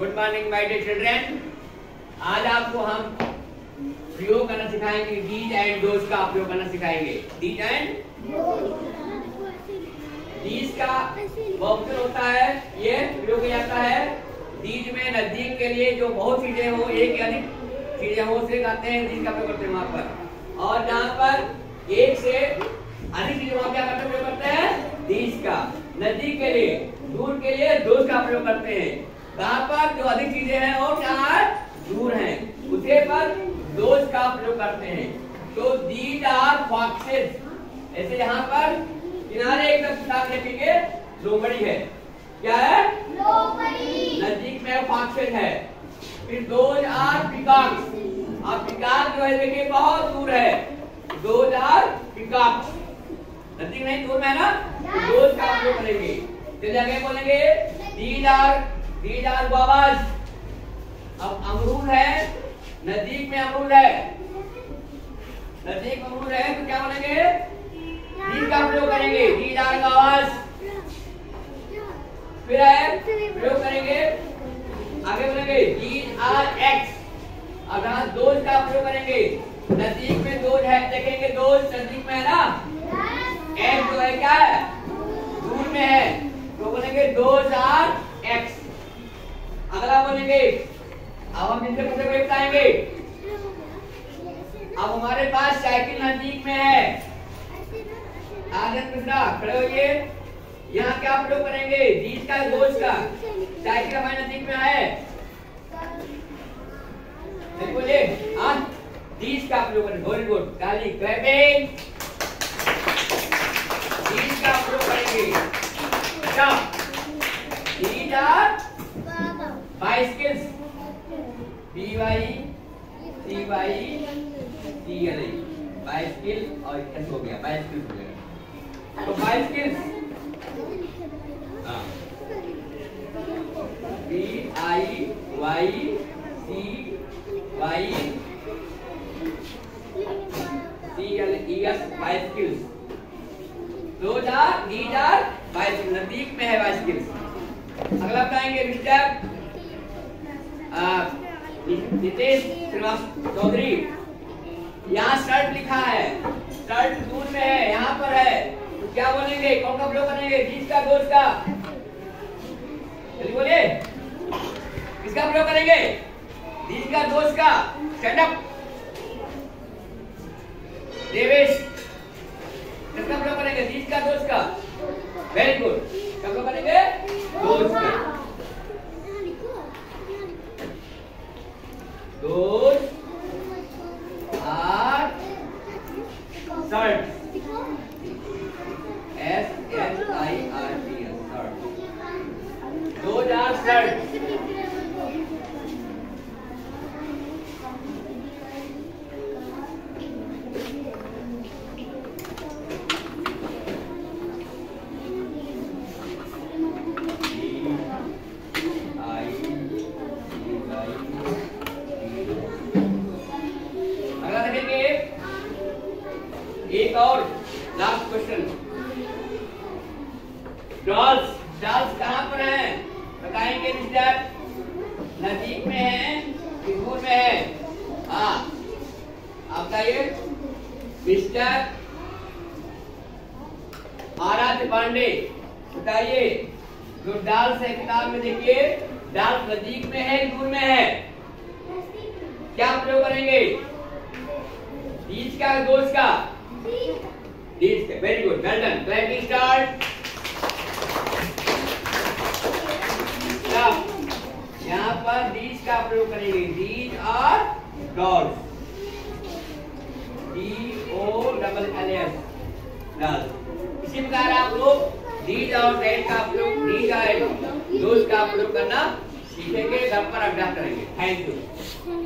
Good morning my dear children आज आपको हम प्रयोग करना सिखाएँगे डीज एंड डोज का प्रयोग करना सिखाएँगे। डीज एंड डीज का बहुवचन होता है, ये प्रयोग किया जाता है। डीज में नज़दीक के लिए जो बहुत चीज़ें हो, एक या अधिक चीज़ें हो, उसे कहते हैं डीज का प्रयोग करते हैं वहाँ पर। और जहाँ पर एक से अधिक चीज़ें वहाँ क्या करते हैं, प्रयोग करते हैं? डीज का। नज़दीक के लिए, दूर के लिए डोज का प्रयोग करते हैं। कहाँ पर जो अधिक चीज़ें हैं और जहाँ दूर हैं। उसे पर डोज का प्रयोग करते हैं। तो दीज आर फॉक्सेस ऐसे यहाँ पर किनारे एकदम किताब लिखेंगे लोमड़ी है। क्या है? नज़दीक में फॉक्सेस है। फिर डोज आर पिकॉक्स और पिकॉक जो है देखिए बहुत दूर है। डोज आर पिकॉक्स नज़दीक नहीं दूर में है ना? डोज का प्रयोग करेंगे। फिर आगे बोलेंगे these are these are babas अब अमरूद है नज़दीक में अमरूद है। नज़दीक अमरूद है तो क्या बोलेंगे? दीज का प्रयोग करेंगे दीज आर बाबाज फिर है प्रयोग करेंगे। आगे बोलेंगे दीज आर एक्स अब यहाँ दोज का प्रयोग करेंगे। नज़दीक में दोज है देखेंगे दोज नज़दीक में है ना? एक्स जो है क्या है? दूर में है। तो बोलेंगे दोज आर अगला बोलेंगे अब हम इनसे पूछे कोई बताएँगे अब हमारे पास साइकिल नज़दीक में है। आनंद मिश्रा खड़े होइए। यहाँ क्या प्रयोग करेंगे? जीत का दोष का। साइकिल हमारे नज़दीक में है। बोलिए हाँ जीत का प्रयोग करेंगे very good Kali clapping are bicycles b y c y c l e bicycle और एस हो गया बाइसिकल हो गया तो बाइसिकल हाँ B I Y C Y C L E S bicycles those are these are bicycle नज़दीक में है बाइसिकल्स अगला बताएँगे मिस्टर नितेश श्रीवास्तव चौधरी यहाँ शर्ट लिखा है। शर्ट दूर में है, यहाँ पर है। तो क्या बोलेंगे? कौन का प्रयोग करेंगे? जीत का दोस्त का? जल्दी बोलिए। किसका प्रयोग करेंगे? जीत का दोस्त का? स्टैंड अप देवेश, किसका प्रयोग करेंगे? जीत का दोस्त का? वेरी गुड क्या प्रयोग करेंगे? दोस्त का। S S I R T S. Those are. Dolls कहाँ पर है? बताएँगे मिस्टर नज़दीक में है कि दूर में है। हाँ आप बताइए। मिस्टर आराध्य पांडे बताइए। जो डाल्स है किताब में देखिए डाल्स नज़दीक में है दूर में है। क्या प्रयोग करेंगे? बीज का दोष का? बीज का। Very good well done clapping start यहाँ पर बीज का प्रयोग करेंगे। बीज और dolls D O double L S doll इसी प्रकार आप लोग डीज और डेट का प्रयोग डीज और डोज का प्रयोग करना सीखेंगे घर पर अभ्यास करेंगे। Thank you